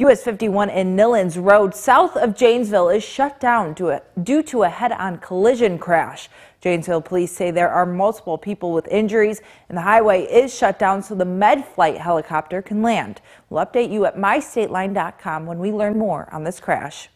US 51 in Nillens Road south of Janesville is shut down due to a head-on collision crash. Janesville police say there are multiple people with injuries and the highway is shut down so the MedFlight helicopter can land. We'll update you at mystateline.com when we learn more on this crash.